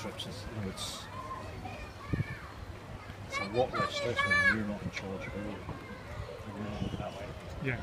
trips. It's, you know, it's it's a lot less stressful when you're not in charge of of it. Yes.